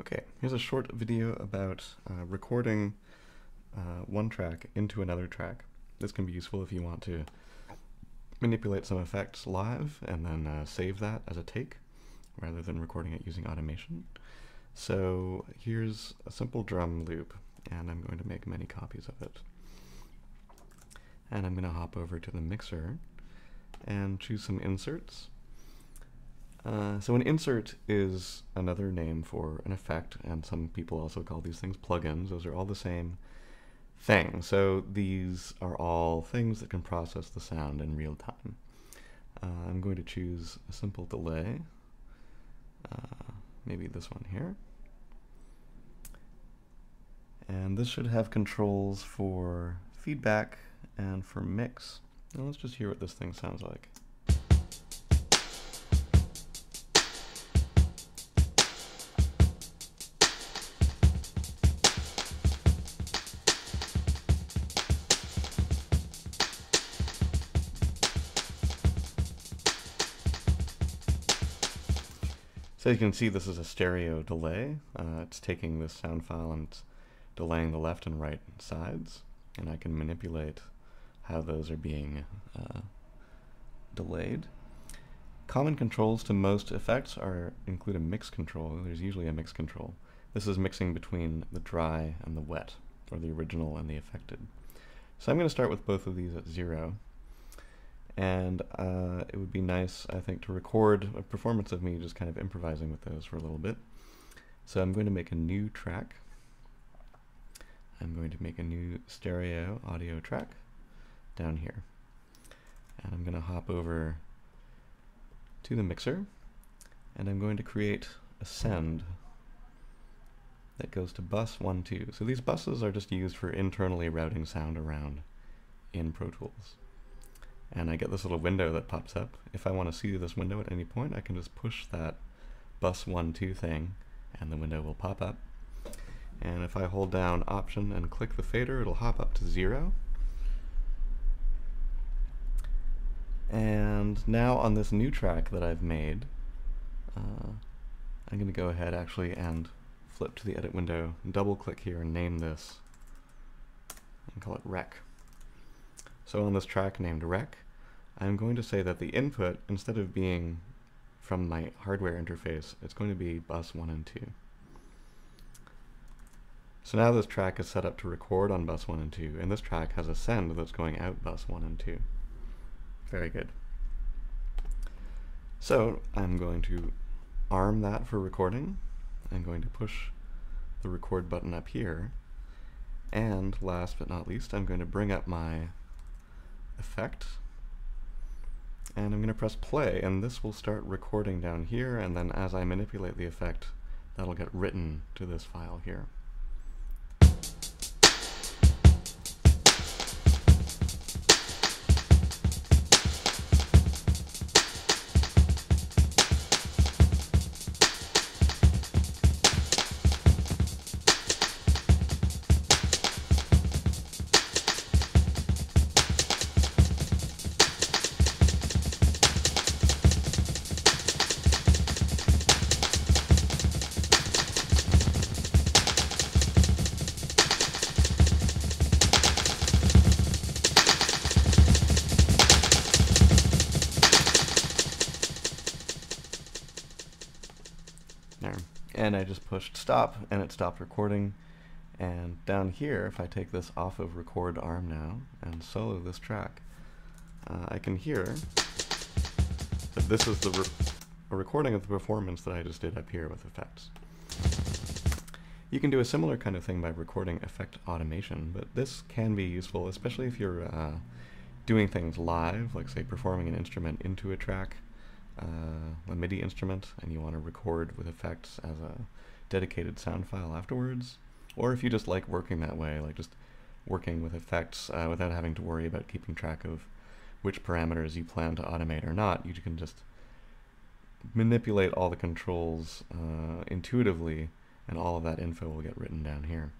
Okay, here's a short video about uh, recording uh, one track into another track. This can be useful if you want to manipulate some effects live and then uh, save that as a take rather than recording it using automation. So here's a simple drum loop and I'm going to make many copies of it. And I'm going to hop over to the mixer and choose some inserts. Uh, so an insert is another name for an effect, and some people also call these things plugins. Those are all the same thing. So these are all things that can process the sound in real time. Uh, I'm going to choose a simple delay, uh, maybe this one here. And this should have controls for feedback and for mix. Now let's just hear what this thing sounds like. So you can see this is a stereo delay. Uh, it's taking this sound file and it's delaying the left and right sides, and I can manipulate how those are being uh, delayed. Common controls to most effects are include a mix control. There's usually a mix control. This is mixing between the dry and the wet, or the original and the affected. So I'm going to start with both of these at zero. And uh, it would be nice, I think, to record a performance of me just kind of improvising with those for a little bit. So I'm going to make a new track. I'm going to make a new stereo audio track down here. And I'm going to hop over to the mixer, and I'm going to create a send that goes to bus 1, 2. So these buses are just used for internally routing sound around in Pro Tools and I get this little window that pops up. If I want to see this window at any point, I can just push that bus 1, 2 thing, and the window will pop up. And if I hold down Option and click the fader, it'll hop up to 0. And now on this new track that I've made, uh, I'm going to go ahead actually and flip to the edit window, double click here and name this, and call it Rec. So on this track named rec, I'm going to say that the input, instead of being from my hardware interface, it's going to be bus 1 and 2. So now this track is set up to record on bus 1 and 2, and this track has a send that's going out bus 1 and 2. Very good. So I'm going to arm that for recording. I'm going to push the record button up here. And last but not least, I'm going to bring up my effect. And I'm going to press play, and this will start recording down here, and then as I manipulate the effect, that'll get written to this file here. There. And I just pushed stop, and it stopped recording. And down here, if I take this off of record arm now, and solo this track, uh, I can hear that this is the re a recording of the performance that I just did up here with effects. You can do a similar kind of thing by recording effect automation, but this can be useful, especially if you're uh, doing things live, like say performing an instrument into a track, uh, a MIDI instrument and you want to record with effects as a dedicated sound file afterwards, or if you just like working that way, like just working with effects uh, without having to worry about keeping track of which parameters you plan to automate or not, you can just manipulate all the controls uh, intuitively and all of that info will get written down here.